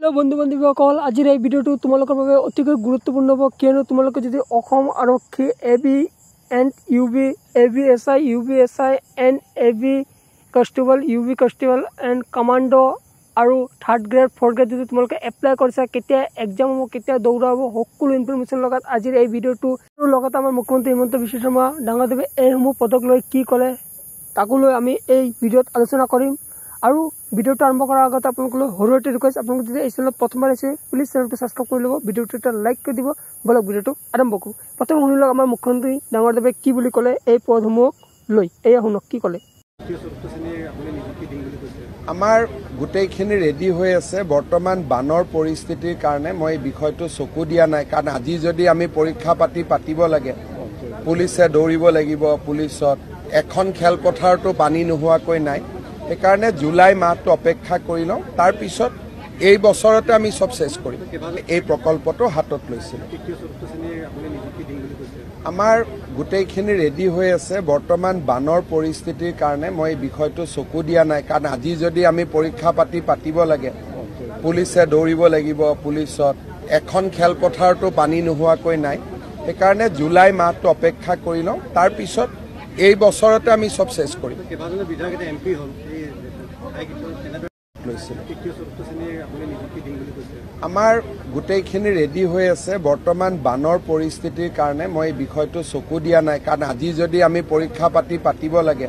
Hello বন্ধু বান্ধৱীসকল আজিৰ এই ভিডিঅ'টো তোমালোকৰ বাবে অতিকৈ গুৰুত্বপূৰ্ণ হ'ব। কিয়নো তোমালোকে যদি অসম আৰক্ষী A B and U B A B S I U B S I and A B constable U B constable and command আৰু থাৰ্ড গ্ৰেড ফ'ৰ্থ গ্ৰেড যদি তোমালোকে এপ্লাই কৰিছা কেতিয়া এক্সাম হ'ব কেতিয়া দৌৰা হ'ব সকলো ইনফৰ্মেশ্যন লগত আজিৰ এই ভিডিঅ'টো। লগতে আমাৰ মুখ্যমন্ত্ৰী হিমন্ত বিশ্ব শৰ্মা ডাঙৰদেৱে এইসমূহ পদক লৈ কি ক'লে তাকো লৈ আমি এই ভিডিঅ'ত আলোচনা কৰিম। আৰু ভিডিঅ'টো আৰম্ভ কৰাৰ আগতে আপোনালোকলৈ সৰু এটা ৰিকুৱেষ্ট আপোনালোকে যদি এই চেনেলত প্ৰথমবাৰ আহিছে প্লিজ চেনেলটো ছাবস্ক্ৰাইব কৰি ল'ব ভিডিঅ'টো এটা লাইক কৰি দিব বলক ভিডিঅ'টো আৰম্ভ কৰোঁ। প্ৰথম শুনি লওক আমাৰ মুখ্যমন্ত্ৰী ডাঙৰদেৱে কি বুলি ক'লে এই পদসমূহক লৈ। এয়া শুনক কি ক'লে? আমাৰ গোটেইখিনি ৰেডি হৈ আছে বৰ্তমান বানৰ পৰিস্থিতিৰ কাৰণে মই এই বিষয়টো চকু দিয়া নাই কাৰণ আজি যদি আমি পৰীক্ষা পাতি পাতিব লাগে পুলিচে দৌৰিব লাগিব পুলিচত এখন খেলপথাৰতো পানী নোহোৱাকৈ নাই। সেইকাৰণে জুলাই মাহটো অপেক্ষা কৰি লওঁ। তাৰপিছত এই বছৰতে আমি চব চেছ কৰিম। এই প্ৰকল্পটো হাতত লৈছিলোঁ। আমাৰ গোটেইখিনি ৰেডি হৈ আছে। বৰ্তমান বানৰ পৰিস্থিতিৰ কাৰণে মই এই বিষয়টো চকু দিয়া নাই। কাৰণ আজি যদি আমি পৰীক্ষা পাতি পাতিব লাগে পুলিচে দৌৰিব লাগিব পুলিচত এখন খেলপথাৰতো পানী নোহোৱাকৈ নাই। সেইকাৰণে জুলাই মাহটো অপেক্ষা কৰি লওঁ। তাৰপিছত এই বছৰতে আমি চব চেছ কৰিম। আমাৰ গোটেইখিনি ৰেডি হৈ আছে। বৰ্তমান বানৰ পৰিস্থিতিৰ কাৰণে মই এই বিষয়টো চকু দিয়া নাই। কাৰণ আজি যদি আমি পৰীক্ষা পাতি পাতিব লাগে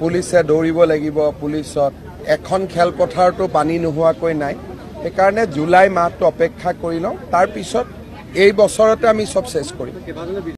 পুলিচে দৌৰিব লাগিব পুলিচত এখন খেলপথাৰতো পানী নোহোৱাকৈ নাই। সেইকাৰণে জুলাই মাহটো অপেক্ষা কৰি লওঁ। তাৰপিছত এই বছৰতে আমি চব চেছ কৰিম।